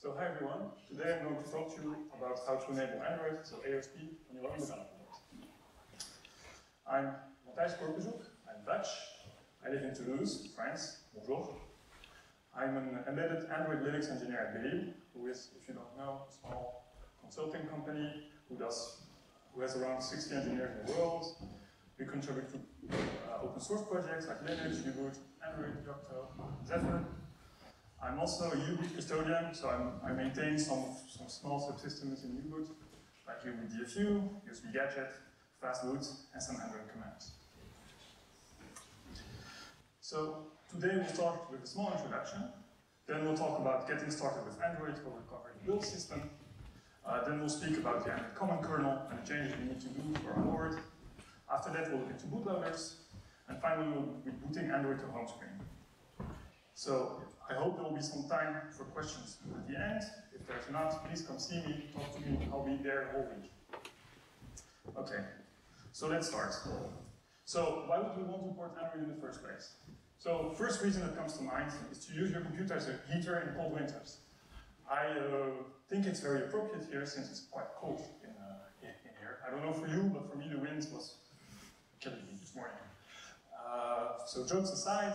So hi everyone, today I'm going to talk to you about how to enable Android, so AOSP, on your own development. I'm Mattijs Korpershoek, I'm Dutch, I live in Toulouse, France, bonjour. I'm an embedded Android Linux engineer at BayLibre, who is, if you don't know, a small consulting company who does, who has around 60 engineers in the world. We contribute to uh, open source projects like Linux, U-Boot, Android, Yocto, Zephyr. I'm also a U-Boot custodian, so I'm, i maintain some, some small subsystems in U-Boot, like U-Boot DFU, USB Gadget, Fastboot, and some Android commands. So today we'll start with a small introduction. Then we'll talk about getting started with Android, we'll cover the build system. Uh, then we'll speak about the Android common kernel and the changes we need to do for our board. After that, we'll look into bootloaders. And finally, we'll be booting Android to home screen. So I hope there will be some time for questions at the end. If there's not, please come see me, talk to me. I'll be there the whole week. Okay, so let's start. So why would we want to port Android in the first place? So first reason that comes to mind is to use your computer as a heater in cold winters. I uh, think it's very appropriate here since it's quite cold in, uh, in, here. I don't know for you, but for me the wind was killing me this morning. Uh, so jokes aside,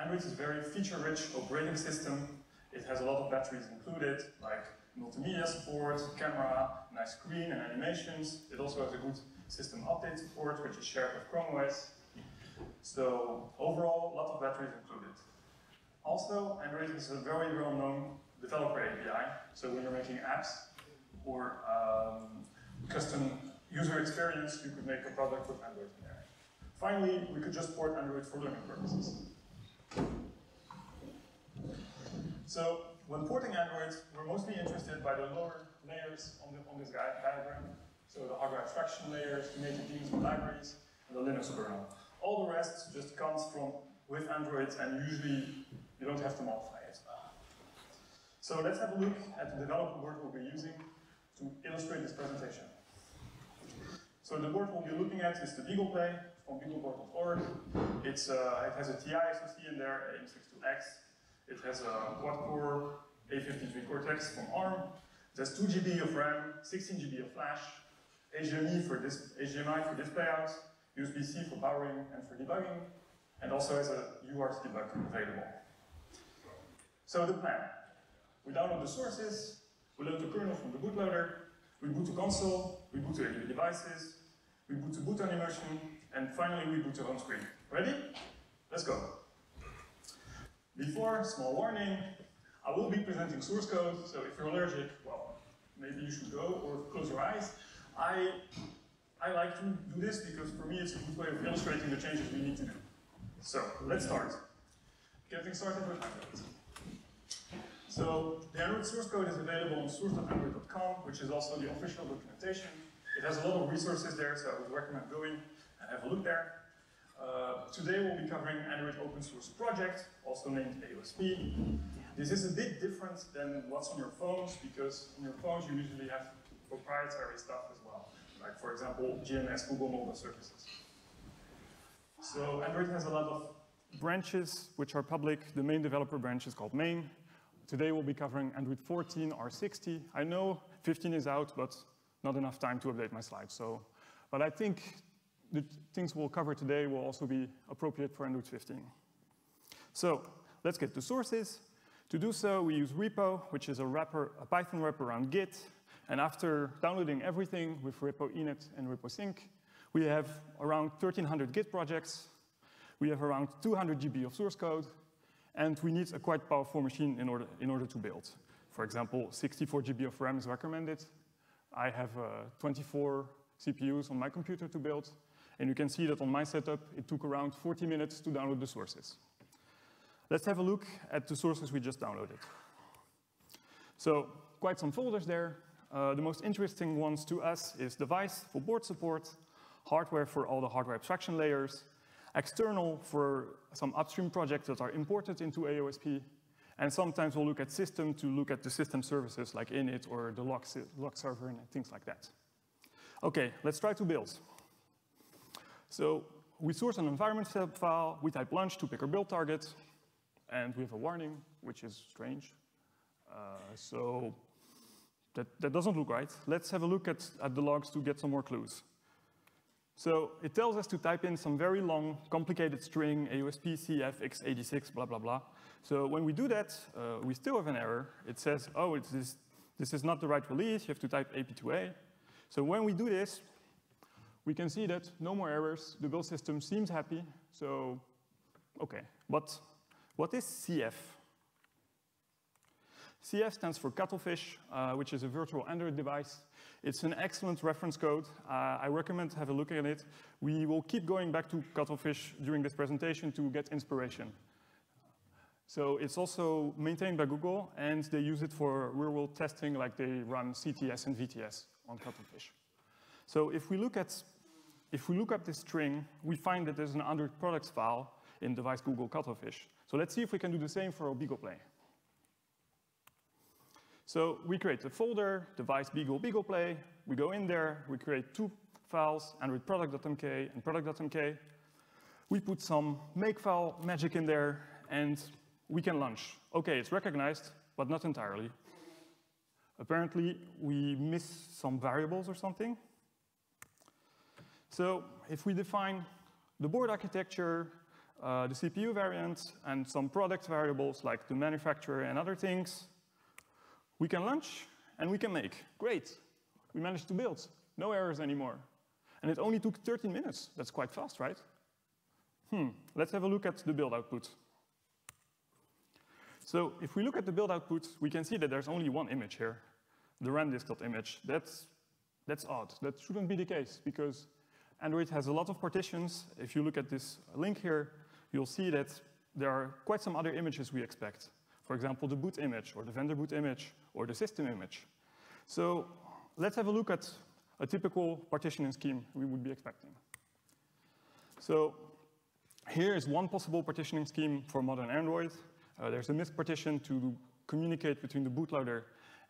Android is a very feature-rich operating system. It has a lot of batteries included, like multimedia support, camera, nice screen and animations. It also has a good system update support, which is shared with Chrome OS. So overall, a lot of batteries included. Also, Android is a very well-known developer API. So when you're making apps or um, custom user experience, you could make a product with Android in there. Finally, we could just port Android for learning purposes. So when porting Androids, we're mostly interested by the lower layers on, the, on this diagram. So the hardware abstraction layers, the native genes and libraries, and the Linux kernel. All the rest just comes from with Androids, and usually you don't have to modify it. So let's have a look at the developer board we'll be using to illustrate this presentation. So the board we'll be looking at is the BeaglePlay from beagleboard.org. It's uh, it has a TI SoC in there, AM62X. It has a quad-core A53 Cortex from ARM. It has 2 GB of RAM, 16 GB of flash, HDMI for, HDMI for display out, USB-C for powering and for debugging, and also has a UART debug available. So the plan. We download the sources, we load the kernel from the bootloader, we boot to console, we boot to devices, we boot to boot animation, and finally we boot to home screen. Ready? Let's go. Before, small warning, I will be presenting source code, so if you're allergic, well, maybe you should go or close your eyes. I, I like to do this because for me it's a good way of illustrating the changes we need to do. So, let's start. Getting started with Android. So, the Android source code is available on source.android.com, which is also the official documentation. It has a lot of resources there, so I would recommend going and have a look there. Uh, today we'll be covering Android open source project, also named AOSP. This is a bit different than what's on your phones, because on your phones you usually have proprietary stuff as well. Like for example, GMS, Google Mobile Services. So Android has a lot of branches which are public. The main developer branch is called main. Today we'll be covering Android 14, R60. I know 15 is out, but not enough time to update my slides. So, but I think the things we'll cover today will also be appropriate for Android 15. So let's get to sources. To do so, we use repo, which is a, wrapper, a Python wrapper around Git. And after downloading everything with repo init and repo sync, we have around 1,300 Git projects. We have around 200 GB of source code. And we need a quite powerful machine in order, in order to build. For example, 64 GB of RAM is recommended. I have uh, 24 CPUs on my computer to build. And you can see that on my setup, it took around 40 minutes to download the sources. Let's have a look at the sources we just downloaded. So quite some folders there. Uh, the most interesting ones to us is device for board support, hardware for all the hardware abstraction layers, external for some upstream projects that are imported into AOSP, and sometimes we'll look at system to look at the system services like init or the log server and things like that. Okay, let's try to build. So we source an environment file, we type lunch to pick our build target, and we have a warning, which is strange. Uh, so that, that doesn't look right. Let's have a look at, at the logs to get some more clues. So it tells us to type in some very long, complicated string, AOSP CF x86, blah, blah, blah. So when we do that, uh, we still have an error. It says, oh, this, this is not the right release. You have to type AP2A. So when we do this, we can see that no more errors. The build system seems happy. So, OK. But what is CF? CF stands for Cuttlefish, uh, which is a virtual Android device. It's an excellent reference code. Uh, I recommend have a look at it. We will keep going back to Cuttlefish during this presentation to get inspiration. So it's also maintained by Google, and they use it for real-world testing, like they run CTS and VTS on Cuttlefish. So if we look at, if we look up this string, we find that there's an Android products file in device Google Cuttlefish. So let's see if we can do the same for our Beagle So we create a folder, device Beagle Beagle Play. We go in there, we create two files, Android product.mk and product.mk. We put some makefile magic in there, and we can lunch. Okay, it's recognized, but not entirely. Apparently, we miss some variables or something. So if we define the board architecture, uh, the CPU variant, and some product variables like the manufacturer and other things, we can lunch and we can make. Great. We managed to build. No errors anymore. And it only took 13 minutes. That's quite fast, right? Hmm. Let's have a look at the build output. So if we look at the build output, we can see that there's only one image here, the RAM ramdisk.image. That's, that's odd. That shouldn't be the case because Android has a lot of partitions. If you look at this link here, you'll see that there are quite some other images we expect. For example, the boot image or the vendor boot image or the system image. So let's have a look at a typical partitioning scheme we would be expecting. So here is one possible partitioning scheme for modern Android. Uh, there's a MISC partition to communicate between the bootloader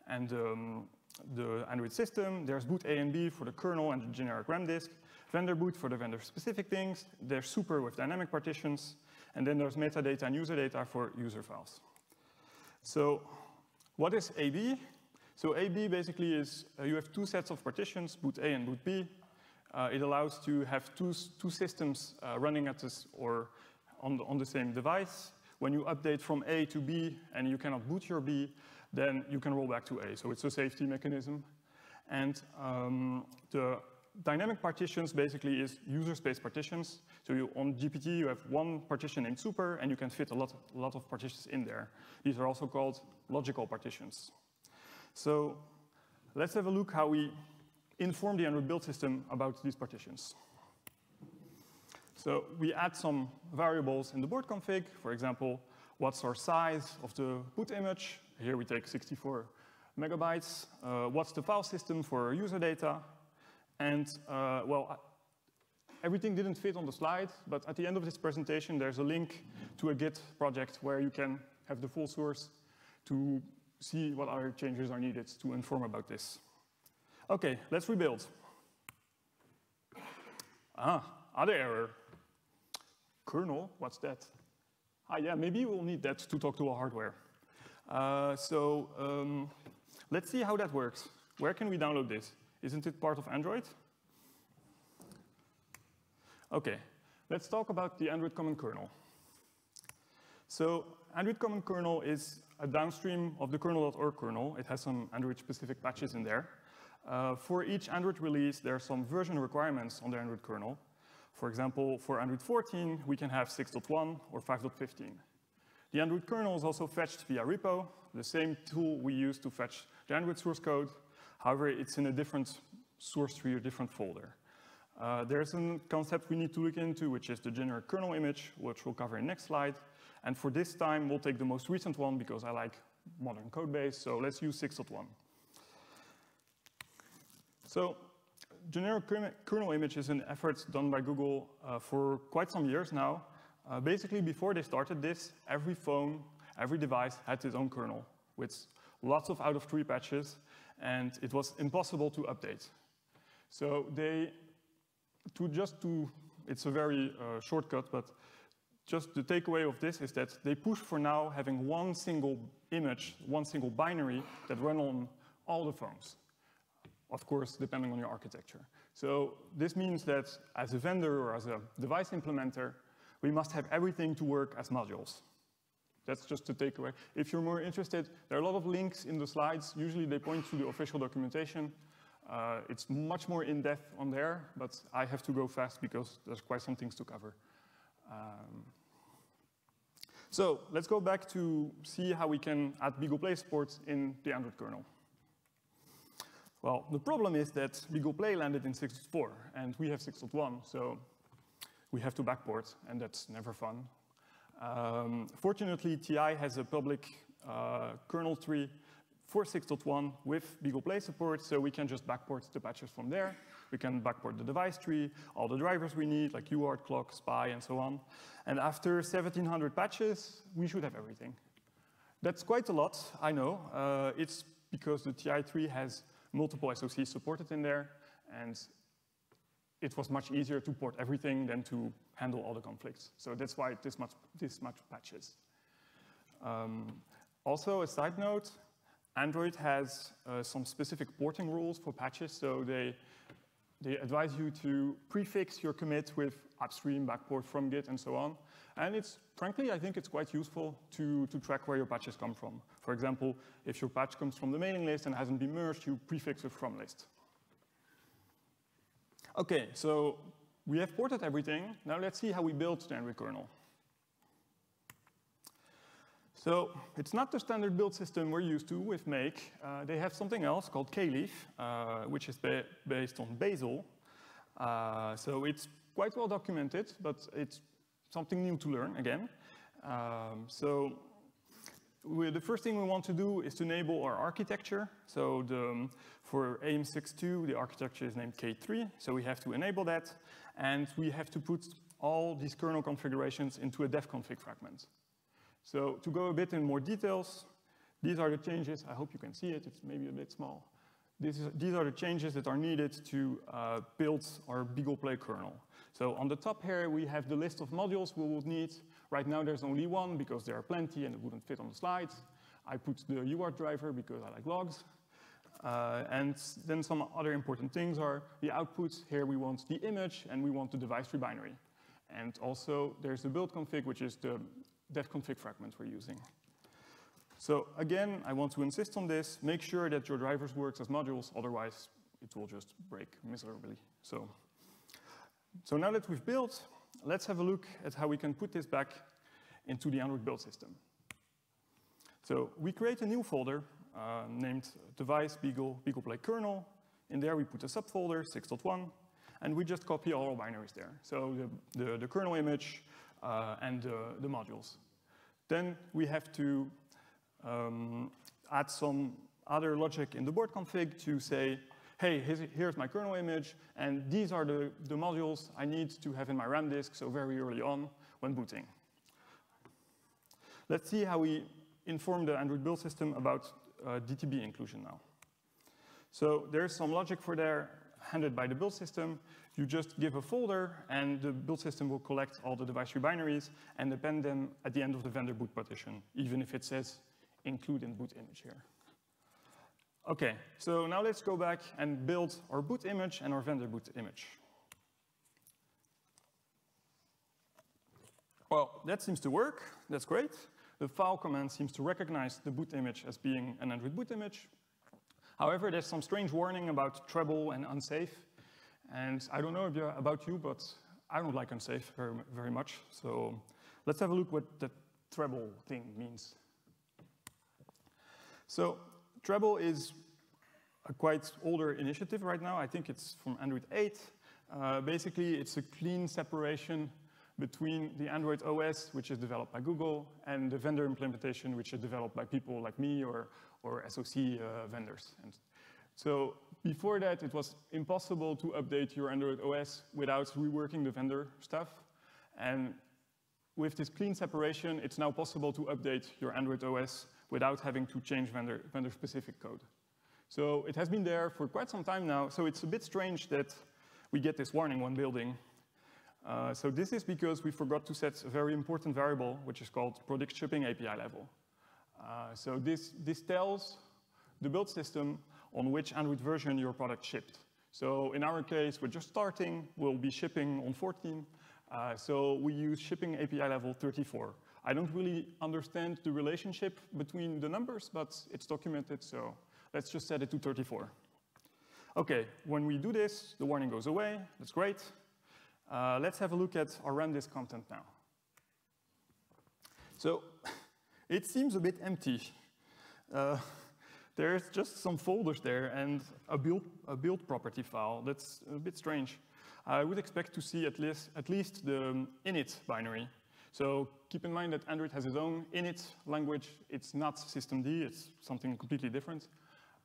and um, the Android system. There's boot A and B for the kernel and the generic RAM disk. Vendor boot for the vendor-specific things. There's super with dynamic partitions. And then there's metadata and user data for user files. So what is AB? So AB basically is uh, you have two sets of partitions, boot A and boot B. Uh, it allows to have two, two systems uh, running at this or on the, on the same device. When you update from A to B and you cannot boot your B, then you can roll back to A. So it's a safety mechanism. And um, the dynamic partitions basically is user space partitions. So you, on GPT, you have one partition named super, and you can fit a lot, a lot of partitions in there. These are also called logical partitions. So let's have a look how we inform the Android build system about these partitions. So we add some variables in the board config. For example, what's our size of the boot image? Here we take 64 megabytes. Uh, what's the file system for user data? And, uh, well, everything didn't fit on the slide, but at the end of this presentation, there's a link to a Git project where you can have the full source to see what other changes are needed to inform about this. OK, let's rebuild. Ah, other error kernel, what's that? Ah, yeah, maybe we'll need that to talk to our hardware. Uh, so um, let's see how that works. Where can we download this? Isn't it part of Android? OK, let's talk about the Android Common Kernel. So Android Common Kernel is a downstream of the kernel.org kernel. It has some Android-specific patches in there. Uh, for each Android release, there are some version requirements on the Android kernel. For example, for Android 14, we can have 6.1 or 5.15. The Android kernel is also fetched via repo, the same tool we use to fetch the Android source code. However, it's in a different source tree or different folder. Uh, there's a concept we need to look into, which is the generic kernel image, which we'll cover in next slide. And for this time, we'll take the most recent one because I like modern code base, so let's use 6.1. So generic kernel image is an effort done by Google uh, for quite some years now. Uh, basically, before they started this, every phone, every device had its own kernel with lots of out-of-tree patches, and it was impossible to update. So they, to just to, it's a very uh, shortcut, but just the takeaway of this is that they push for now having one single image, one single binary that run on all the phones. Of course, depending on your architecture. So this means that as a vendor or as a device implementer, we must have everything to work as modules. That's just the takeaway. If you're more interested, there are a lot of links in the slides. Usually they point to the official documentation. Uh, it's much more in-depth on there, but I have to go fast because there's quite some things to cover. Um, so let's go back to see how we can add Beagle Play in the Android kernel. Well, the problem is that Beagle Play landed in 6.4, and we have 6.1, so we have to backport, and that's never fun. Um, fortunately, TI has a public uh, kernel tree for 6.1 with Beagle Play support, so we can just backport the patches from there. We can backport the device tree, all the drivers we need, like UART, clock, SPI, and so on. And after 1,700 patches, we should have everything. That's quite a lot, I know. Uh, it's because the TI tree has multiple SOCs supported in there, and it was much easier to port everything than to handle all the conflicts. So that's why this much, this much patches. Um, also, a side note, Android has uh, some specific porting rules for patches, so they, they advise you to prefix your commit with upstream, backport from Git, and so on. And it's, frankly, I think it's quite useful to, to track where your patches come from. For example, if your patch comes from the mailing list and hasn't been merged, you prefix it from list. Okay, so we have ported everything. Now let's see how we build the kernel. So it's not the standard build system we're used to with Make. Uh, they have something else called Kleaf, uh, which is ba based on Bazel. Uh, so it's quite well documented, but it's something new to learn again. Um, so we, the first thing we want to do is to enable our architecture. So the, um, for AM62, the architecture is named K3, so we have to enable that. And we have to put all these kernel configurations into a defconfig fragment. So to go a bit in more details, these are the changes. I hope you can see it. It's maybe a bit small. Is, these are the changes that are needed to uh, build our Beagle Play kernel. So on the top here, we have the list of modules we would need. Right now, there's only one because there are plenty and it wouldn't fit on the slides. I put the UART driver because I like logs. Uh, and then some other important things are the outputs. Here we want the image and we want the device tree binary. And also there's the build config, which is the defconfig fragment we're using. So again, I want to insist on this. Make sure that your drivers works as modules, otherwise it will just break miserably. So, so now that we've built, let's have a look at how we can put this back into the Android build system. So we create a new folder uh, named device beagle, beagle kernel. In there we put a subfolder, 6.1, and we just copy all our binaries there. So the, the, the kernel image, uh, and the modules. Then we have to um, add some other logic in the board config to say, hey, here's my kernel image, and these are the, the modules I need to have in my RAM disk, so very early on when booting. Let's see how we inform the Android build system about uh, DTB inclusion now. So there's some logic for there handed by the build system. You just give a folder, and the build system will collect all the device tree binaries and append them at the end of the vendor boot partition, even if it says include in boot image here. Okay, so now let's go back and build our boot image and our vendor boot image. Well, that seems to work. That's great. The file command seems to recognize the boot image as being an Android boot image. However, there's some strange warning about treble and unsafe. And I don't know about you, but I don't like unsafe very, very much. So let's have a look what the treble thing means. So treble is a quite older initiative right now. I think it's from Android 8. Uh, basically, it's a clean separation between the Android OS, which is developed by Google, and the vendor implementation, which is developed by people like me or, or SOC uh, vendors. And so before that, it was impossible to update your Android OS without reworking the vendor stuff. And with this clean separation, it's now possible to update your Android OS without having to change vendor-specific vendor code. So it has been there for quite some time now, so it's a bit strange that we get this warning when building. Uh, so this is because we forgot to set a very important variable, which is called product shipping API level. Uh, so this, this tells the build system on which Android version your product shipped. So in our case, we're just starting, we'll be shipping on 14, uh, so we use shipping API level 34. I don't really understand the relationship between the numbers, but it's documented, so let's just set it to 34. Okay, when we do this, the warning goes away, that's great. Uh, let's have a look at our Ramdisk content now. So it seems a bit empty. Uh, there's just some folders there and a build, a build property file. That's a bit strange. I would expect to see at least, at least the init binary. So keep in mind that Android has its own init language. It's not systemd, it's something completely different.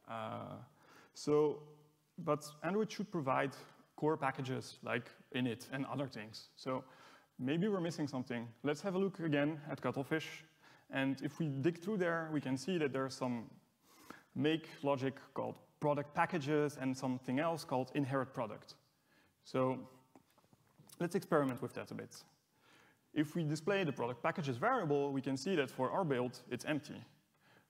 Uh, so, but Android should provide core packages like init and other things. So maybe we're missing something. Let's have a look again at Cuttlefish. And if we dig through there, we can see that there's some make logic called product packages and something else called inherit product. So let's experiment with that a bit. If we display the product packages variable, we can see that for our build, it's empty.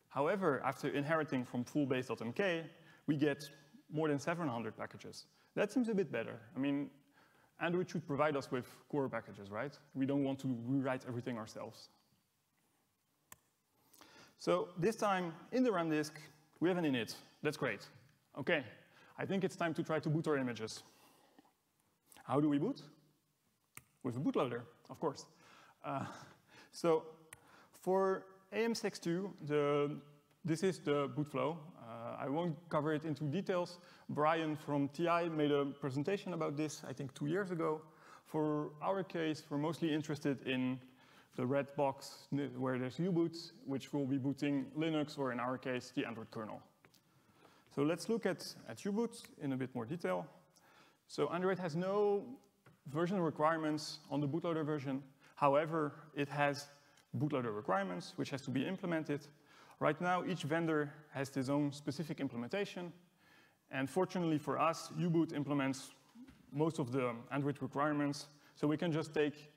However, after inheriting from fullbase.mk, we get more than 700 packages. That seems a bit better. I mean, Android should provide us with core packages, right? We don't want to rewrite everything ourselves. So this time, in the Ramdisk, we have an init. That's great. Okay, I think it's time to try to boot our images. How do we boot? With a bootloader, of course. Uh, so for AM62, the, this is the boot flow. Uh, I won't cover it into details. Brian from TI made a presentation about this, I think two years ago. For our case, we're mostly interested in the red box where there's U-boot, which will be booting Linux, or in our case, the Android kernel. So let's look at, at U-boot in a bit more detail. So Android has no version requirements on the bootloader version. However, it has bootloader requirements, which has to be implemented. Right now, each vendor has its own specific implementation. And fortunately for us, U-boot implements most of the Android requirements. So we can just take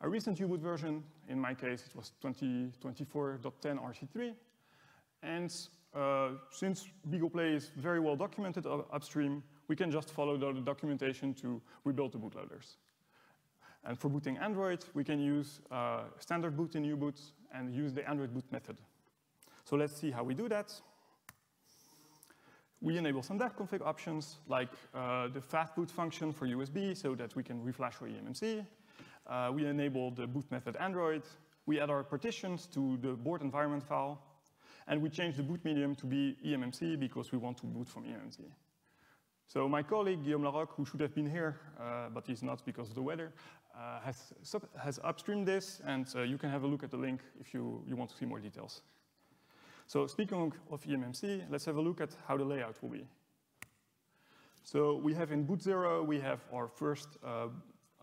a recent U-boot version. In my case, it was 2024.10 RC3. And uh, since BeaglePlay is very well documented upstream, we can just follow the documentation to rebuild the bootloaders. And for booting Android, we can use uh, standard boot in U-boot and use the Android boot method. So let's see how we do that. We enable some defconfig options, like uh, the fast boot function for USB, so that we can reflash our eMMC. Uh, we enable the boot method Android. We add our partitions to the board environment file. And we change the boot medium to be eMMC because we want to boot from eMMC. So my colleague, Guillaume La Roque, who should have been here, uh, but he's not because of the weather, uh, has, has upstreamed this, and uh, you can have a look at the link if you, you want to see more details. So speaking of eMMC, let's have a look at how the layout will be. So we have in boot zero, we have our first uh,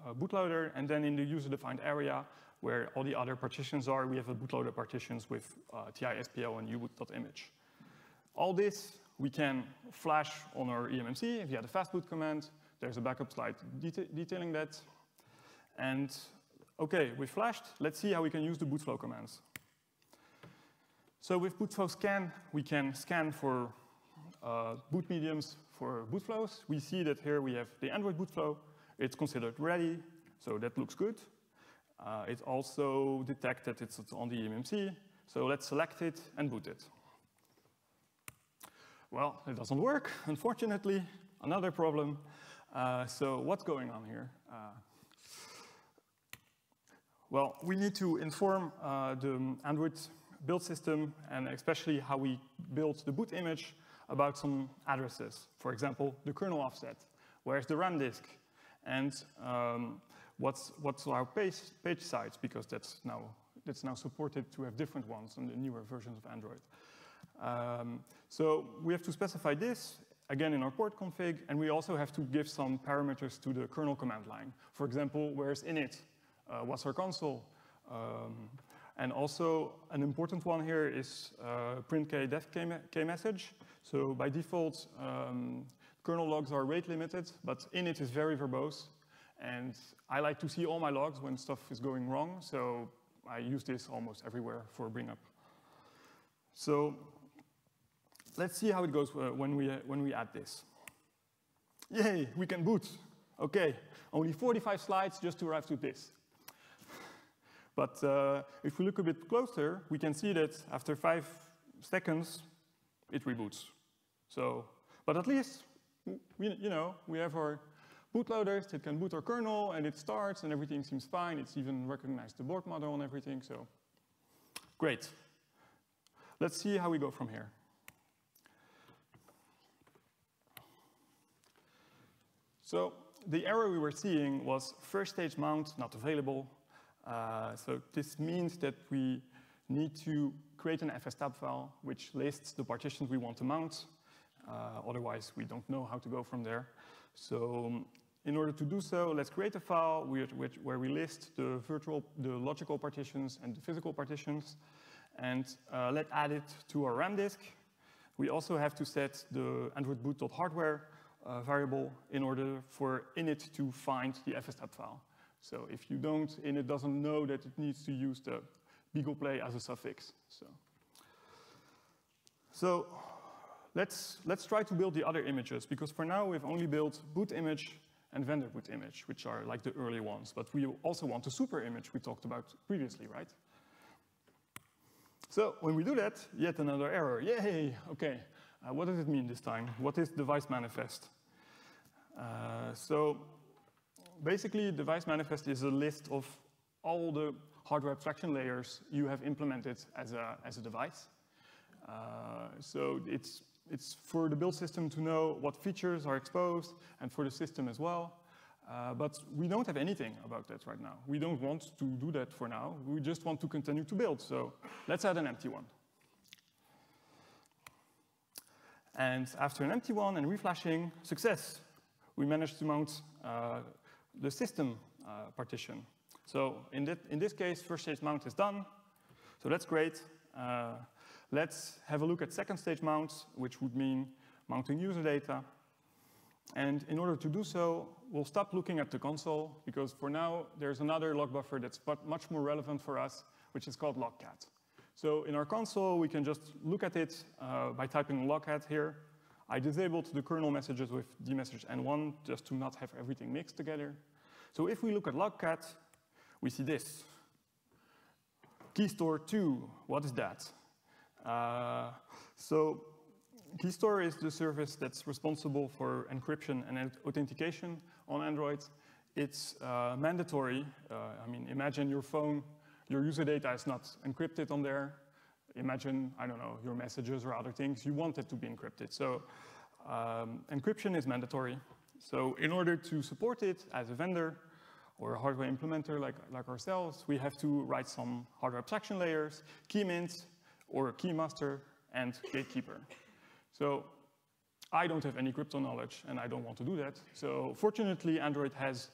uh, bootloader, and then in the user-defined area, where all the other partitions are, we have a bootloader partitions with uh, TI-SPL and uboot.image. All this we can flash on our eMMC if you had a fastboot command. There's a backup slide deta detailing that. And okay, we flashed. Let's see how we can use the bootflow commands. So with bootflow scan, we can scan for uh, boot mediums for boot flows. We see that here we have the Android bootflow. It's considered ready, so that looks good. Uh, it also detects that it's on the eMMC. So let's select it and boot it. Well, it doesn't work, unfortunately. Another problem. Uh, so what's going on here? Uh, well, we need to inform uh, the Android build system, and especially how we build the boot image, about some addresses. For example, the kernel offset. Where's the RAM disk? And um, what's, what's our page, page size? Because that's now, that's now supported to have different ones on the newer versions of Android. Um, so we have to specify this, again, in our board config, and we also have to give some parameters to the kernel command line. For example, where's init? Uh, what's our console? Um, and also, an important one here is uh, print k def k, message. So by default, um, kernel logs are rate limited, but init is very verbose. And I like to see all my logs when stuff is going wrong, so I use this almost everywhere for bring up. So let's see how it goes uh, when we, uh, when we add this. Yay, we can boot. Okay, only 45 slides just to arrive to this. But uh, if we look a bit closer, we can see that after five seconds, it reboots. So, but at least, we, you know, we have our bootloaders that can boot our kernel, and it starts, and everything seems fine. It's even recognized the board model and everything, so great. Let's see how we go from here. So the error we were seeing was first stage mount not available. Uh, so this means that we need to create an fstab file which lists the partitions we want to mount. Uh, otherwise, we don't know how to go from there. So um, in order to do so, let's create a file which, where we list the virtual, the logical partitions and the physical partitions, and uh, let's add it to our RAM disk. We also have to set the Android boot.hardware uh, variable in order for init to find the fstab file. So if you don't, init doesn't know that it needs to use the beagle play as a suffix. So, so let's, let's try to build the other images, because for now we've only built boot image and vendor boot image, which are like the early ones. But we also want the super image we talked about previously, right? So when we do that, yet another error. Yay, okay. Uh, what does it mean this time? What is device manifest? So basically, device manifest is a list of all the hardware abstraction layers you have implemented as a, as a device. Uh, so it's, it's for the build system to know what features are exposed and for the system as well. Uh, but we don't have anything about that right now. We don't want to do that for now. We just want to continue to build. So let's add an empty one. And after an empty one and reflashing, success. We managed to mount uh, the system uh, partition. So in, in this case, first stage mount is done. So that's great. Uh, let's have a look at second stage mounts, which would mean mounting user data. And in order to do so, we'll stop looking at the console, because for now, there's another log buffer that's much more relevant for us, which is called logcat. So in our console, we can just look at it uh, by typing logcat here. I disabled the kernel messages with dmessage n1 just to not have everything mixed together. So if we look at logcat, we see this. Keystore 2, what is that? Uh, so Keystore is the service that's responsible for encryption and authentication on Android. It's uh, mandatory. Uh, I mean, imagine your phone, your user data is not encrypted on there. Imagine, I don't know, your messages or other things. You want it to be encrypted. So um, encryption is mandatory. So in order to support it as a vendor, or a hardware implementer like, like ourselves, we have to write some hardware abstraction layers, KeyMint, or key master, and gatekeeper. So I don't have any crypto knowledge, and I don't want to do that. So fortunately, Android has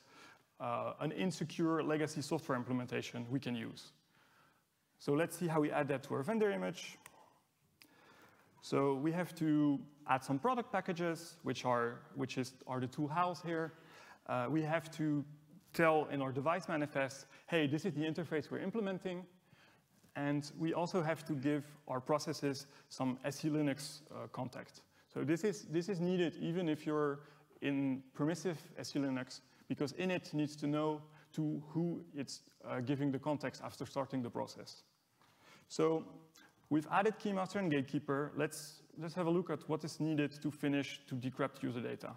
uh, an insecure legacy software implementation we can use. So let's see how we add that to our vendor image. So we have to add some product packages, which are, which is, are the two HALs here. Uh, we have to tell in our device manifest, hey, this is the interface we're implementing. And we also have to give our processes some SELinux uh, context. So this is, this is needed even if you're in permissive SELinux, because init needs to know to who it's uh, giving the context after starting the process. So we've added keymaster and gatekeeper. Let's, let's have a look at what is needed to finish to decrypt user data.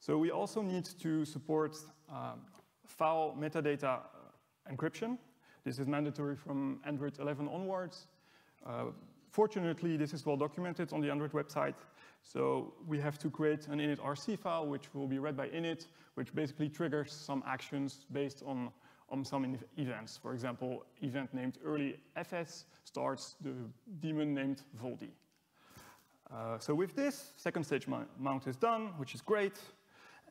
So we also need to support um, file metadata encryption. This is mandatory from Android 11 onwards. Uh, fortunately, this is well documented on the Android website. So we have to create an init.rc file, which will be read by init, which basically triggers some actions based on, on some events. For example, event named early fs starts the daemon named Voldy. Uh, so with this, second stage mount is done, which is great.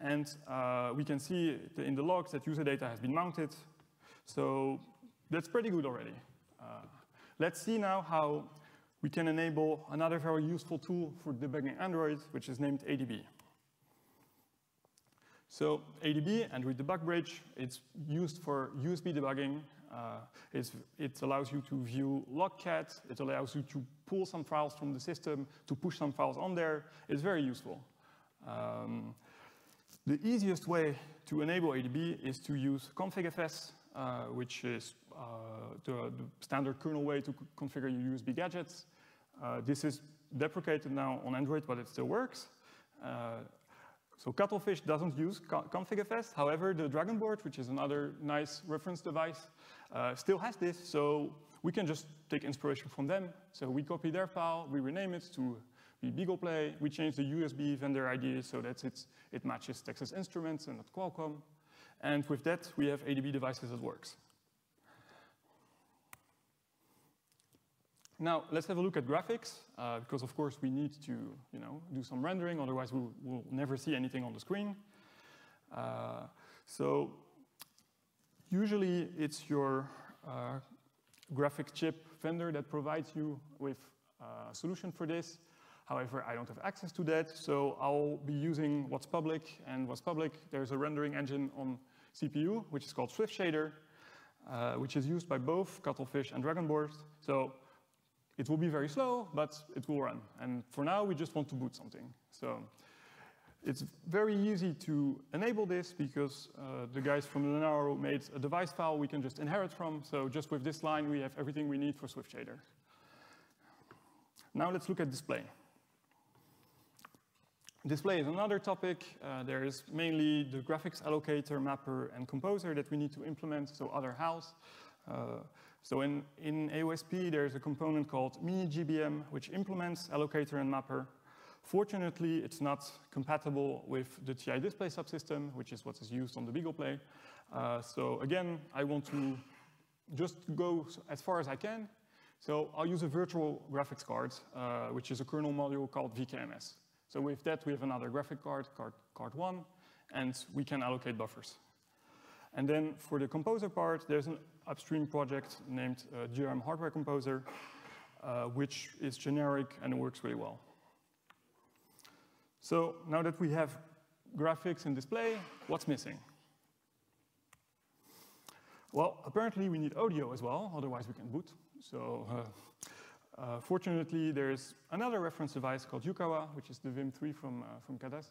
And uh, we can see in the logs that user data has been mounted. So that's pretty good already. Uh, let's see now how we can enable another very useful tool for debugging Android, which is named ADB. So ADB, and Android Debug Bridge, it's used for USB debugging. Uh, it allows you to view logcat. It allows you to pull some files from the system, to push some files on there. It's very useful. Um, the easiest way to enable ADB is to use configfs, uh, which is uh, the, the, standard kernel way to configure your USB gadgets. Uh, this is deprecated now on Android, but it still works. So Cuttlefish doesn't use configfs. However, the Dragonboard, which is another nice reference device, uh, still has this. So we can just take inspiration from them. So we copy their file, we rename it to be BeaglePlay. We change the USB vendor ID so that it matches Texas Instruments and not Qualcomm. And with that, we have ADB devices that works. Now, let's have a look at graphics, uh, because of course we need to you know, do some rendering, otherwise we'll, never see anything on the screen. Uh, so usually it's your uh, graphic chip vendor that provides you with a solution for this. However, I don't have access to that, so I'll be using what's public, and what's public, there's a rendering engine on CPU, which is called Swift Shader, uh, which is used by both Cuttlefish and Dragonboard. So it will be very slow, but it will run. And for now, we just want to boot something. So it's very easy to enable this because uh, the guys from Linaro made a device file we can just inherit from. So just with this line, we have everything we need for Swift Shader. Now let's look at display. Display is another topic. Uh, there is mainly the graphics allocator, mapper, and composer that we need to implement, so other house. Uh, so in, in AOSP, there's a component called mini-GBM, which implements allocator and mapper. Fortunately, it's not compatible with the TI display subsystem, which is what is used on the BeaglePlay. Uh, so again, I want to just go as far as I can. So I'll use a virtual graphics card, uh, which is a kernel module called VKMS. So with that, we have another graphic card, card, card one, and we can allocate buffers. And then for the composer part, there's an upstream project named uh, Hardware Composer, uh, which is generic and works really well. So now that we have graphics and display, what's missing? Well, apparently we need audio as well, otherwise we can boot. So uh, uh, fortunately, there's another reference device called Yukawa, which is the Vim3 from, uh, from Khadas.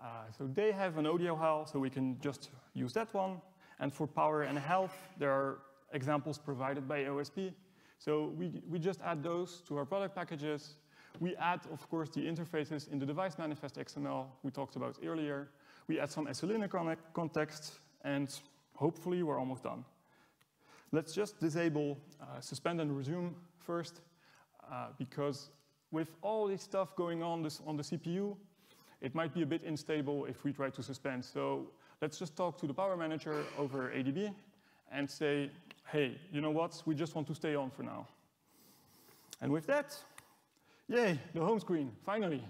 Uh, so they have an audio HAL, so we can just use that one. And for power and health, there are examples provided by OSP. So we, we just add those to our product packages. We add, of course, the interfaces in the device manifest XML we talked about earlier. We add some SLN context, and hopefully we're almost done. Let's just disable uh, suspend and resume first, uh, because with all this stuff going on this, on the CPU, it might be a bit unstable if we try to suspend. So let's just talk to the power manager over ADB and say, hey, you know what, we just want to stay on for now. And with that, yay, the home screen, finally.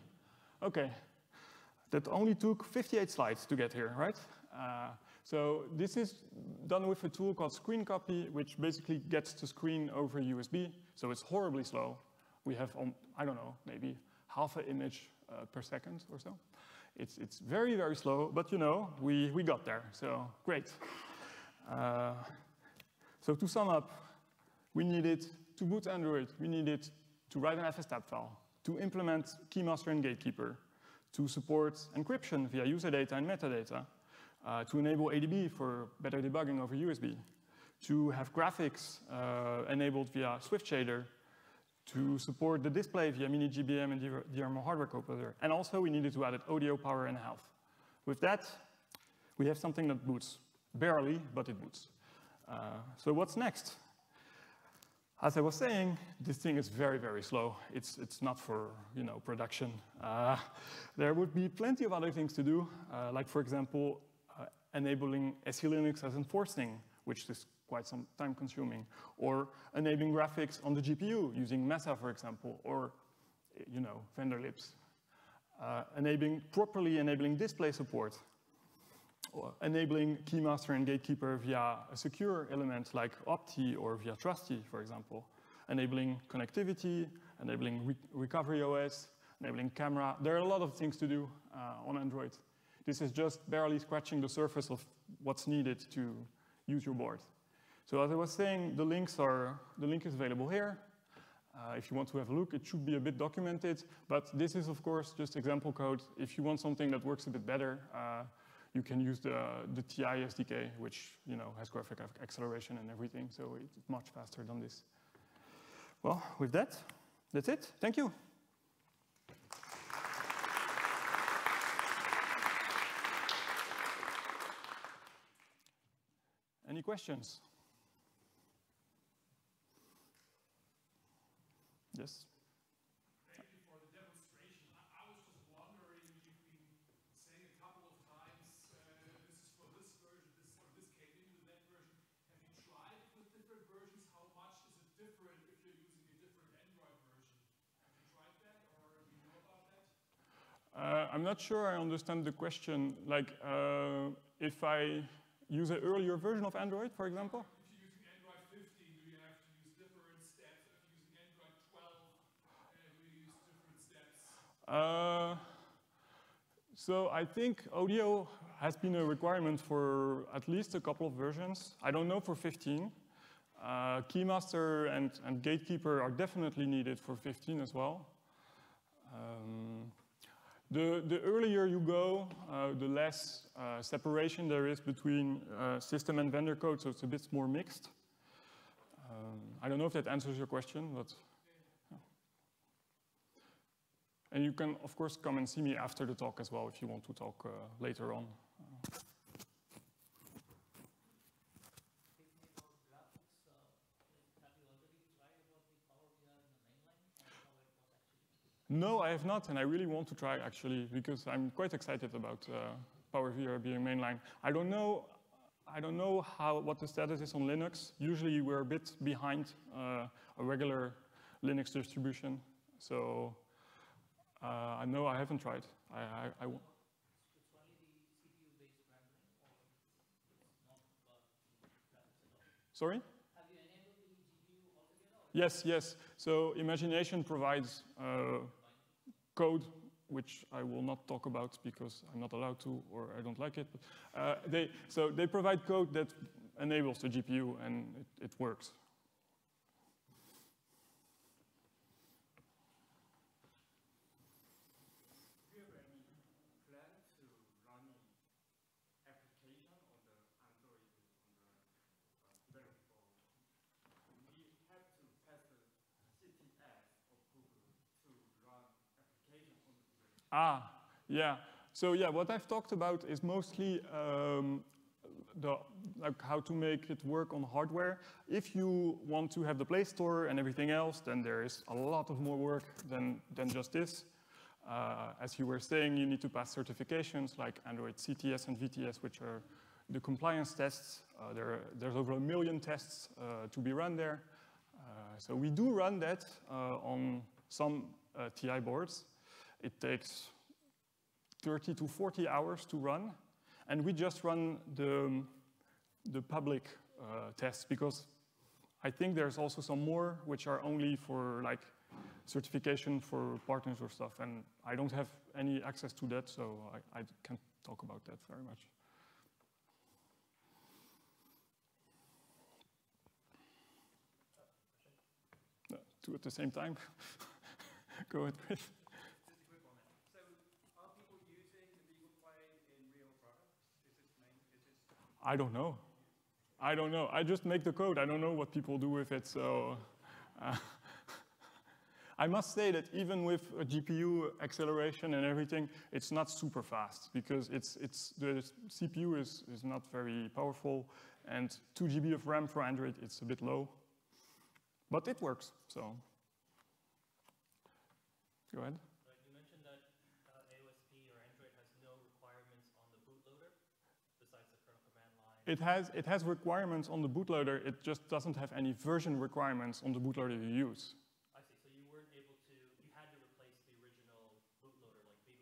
Okay, that only took 58 slides to get here, right? Uh, so this is done with a tool called Screen Copy, which basically gets the screen over USB. So it's horribly slow. We have, um, I don't know, maybe half an image uh, per second or so. It's, it's very, very slow, but you know, we, we got there, so great. Uh, so to sum up, we needed to boot Android, we needed to write an FSTab file, to implement Keymaster and Gatekeeper, to support encryption via user data and metadata, uh, to enable ADB for better debugging over USB, to have graphics uh, enabled via Swift Shader, to support the display via mini GBM and DRM hardware composer. And also we needed to add audio, power, and health. With that, we have something that boots. Barely, but it boots. Uh, so what's next? As I was saying, this thing is very, very slow. It's, it's not for you know, production. Uh, there would be plenty of other things to do, uh, like, for example, uh, enabling SE Linux as enforcing, which is quite some time consuming, or enabling graphics on the GPU using Mesa, for example, or you know, vendor libs. Uh, enabling, properly enabling display support, or enabling keymaster and gatekeeper via a secure element like OP-TEE or via Trusty, for example, enabling connectivity, enabling re recovery OS, enabling camera. There are a lot of things to do uh, on Android. This is just barely scratching the surface of what's needed to use your board. So as I was saying, the links are, the link is available here. Uh, if you want to have a look, it should be a bit documented, but this is of course just example code. If you want something that works a bit better, uh, you can use the, the TI SDK, which you know has graphic acceleration and everything, so it's much faster than this. Well, with that, that's it. Thank you. Any questions? Yes? Thank you for the demonstration. I, I was just wondering, you've been saying a couple of that? Uh, I'm not sure I understand the question. Like, uh, if I use an earlier version of Android, for example? If you're using Android 15, do you have to use different steps? If you're using Android 12, uh, do you use different steps? Uh, so I think audio has been a requirement for at least a couple of versions. I don't know for 15. Uh, Keymaster and, and Gatekeeper are definitely needed for 15 as well. Um, the, the earlier you go, uh, the less uh, separation there is between uh, system and vendor code, so it's a bit more mixed. Um, I don't know if that answers your question, but. Yeah. And you can, of course, come and see me after the talk as well if you want to talk uh, later on. No, I have not, and I really want to try actually because I'm quite excited about uh, PowerVR being mainline. I don't know, I don't know how what the status is on Linux. Usually we're a bit behind uh, a regular Linux distribution, so uh, I know I haven't tried. I, I, I Sorry? Yes, yes. So Imagination provides uh, code, which I will not talk about because I'm not allowed to or I don't like it. But, uh, they, so they provide code that enables the GPU and it, it works. Ah, yeah. So yeah, what I've talked about is mostly um, the, like how to make it work on hardware. If you want to have the Play Store and everything else, then there is a lot of more work than, than just this. Uh, as you were saying, you need to pass certifications like Android CTS and VTS, which are the compliance tests. Uh, there, there's over a million tests uh, to be run there. Uh, so we do run that uh, on some uh, TI boards. It takes 30 to 40 hours to run. And we just run the, the public uh, tests because I think there's also some more which are only for like certification for partners or stuff. And I don't have any access to that, so I, I can't talk about that very much. Uh, two at the same time. Go ahead, Chris. I don't know. I don't know. I just make the code. I don't know what people do with it. So uh, I must say that even with a GPU acceleration and everything, it's not super fast because it's, it's, the CPU is, is not very powerful. And 2 GB of RAM for Android, it's a bit low. But it works, so. Go ahead. It has, it has requirements on the bootloader, it just doesn't have any version requirements on the bootloader you use. I see, so you weren't able to, you had to replace the original bootloader, like you,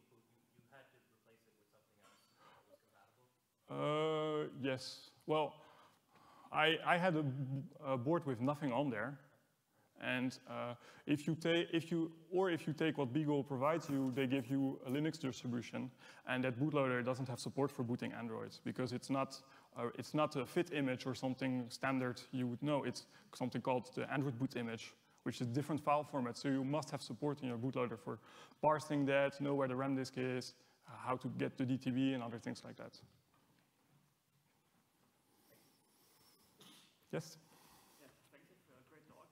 you had to replace it with something else that was compatible? Uh, yes, well, I, I had a, a board with nothing on there, And uh, if you take, if you, or if you take what Beagle provides you, they give you a Linux distribution, and that bootloader doesn't have support for booting Androids because it's not, uh, it's not a fit image or something standard you would know. It's something called the Android boot image, which is different file format. So you must have support in your bootloader for parsing that, know where the RAM disk is, uh, how to get the DTB, and other things like that. Yes? Yeah, thank you for a great talk.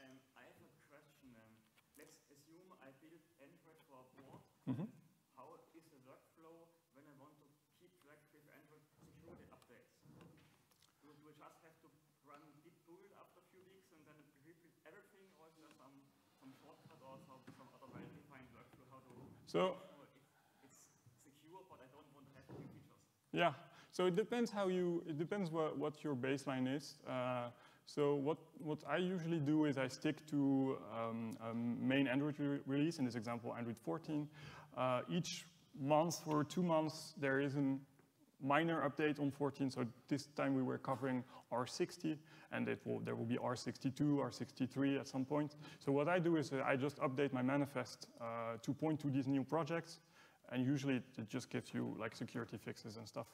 Um, I have a question. Um, let's assume I build Android for a board. Mhm. How is the workflow when I want to keep track with Android security updates? Do, do I just have to run git build after a few weeks and then repeat everything, or is there some, some shortcut or some, some other well-defined workflow how to So, make sure it, it's secure, but I don't want to have new features? Yeah, so it depends how you, it depends what, what your baseline is. Uh, so what, what I usually do is I stick to um, a main Android re release, in this example, Android 14. Uh, each month or two months, there is a minor update on 14. So this time we were covering R60, and it will, there will be R62, R63 at some point. So what I do is uh, I just update my manifest uh, to point to these new projects, and usually it, just gives you like security fixes and stuff.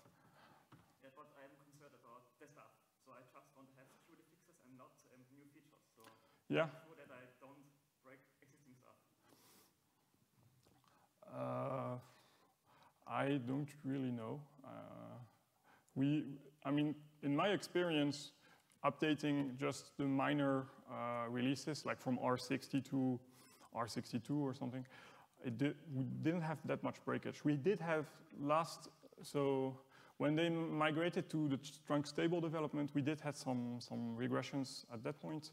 Yeah, but I'm concerned about the stuff. So I just want to have security fixes and not um, new features. So Yeah. that I don't break existing stuff. Uh, I don't really know. Uh, we, I mean, in my experience, updating just the minor uh, releases, like from R60 to R62 or something, it did, we didn't have that much breakage. We did have last, so when they migrated to the trunk stable development, we did have some, some regressions at that point,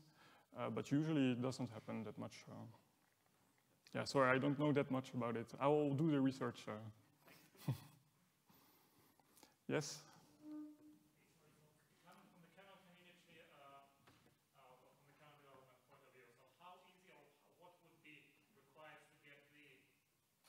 uh, but usually it doesn't happen that much. Uh, yeah, sorry, I don't know that much about it. I will do the research. Uh. Yes? Coming from the kernel community, uh, uh, from the kernel development point of view, so how easy or how- what would be required to get the,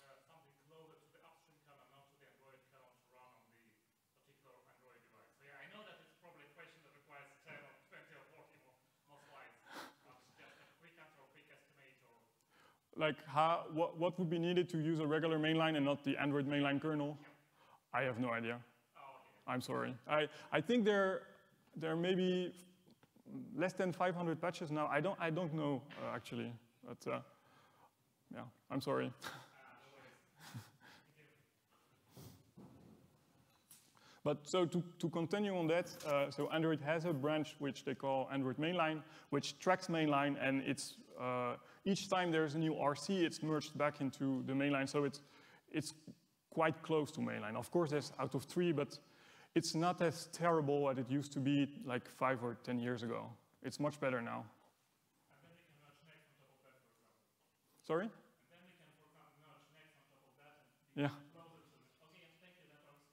uh, something closer to the upstream kernel, not to the Android kernel to run on the particular Android device? So yeah, I know that it's probably a question that requires 10 or 20 or 40 more, more slides, but just a quick answer or quick estimate or Like, how, what, what would be needed to use a regular mainline and not the Android mainline kernel? I have no idea. I'm sorry. I, I think there, there may be less than 500 patches now. I don't, I don't know, uh, actually. But, uh, yeah, I'm sorry. But so to, to continue on that, uh, so Android has a branch which they call Android Mainline, which tracks mainline, and it's uh, each time there's a new RC, it's merged back into the mainline, so it's it's quite close to mainline. Of course, there's out of tree, but it's not as terrible as it used to be like five or ten years ago. It's much better now. Sorry? then we can merge next on top of that, for example. Sorry? And then we can, for example, merge next on top of that and Yeah. be closer to it. Okay, yes, thank you, that works.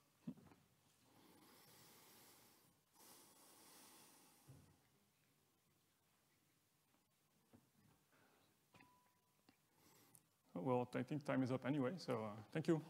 Well, I think time is up anyway, so uh, thank you.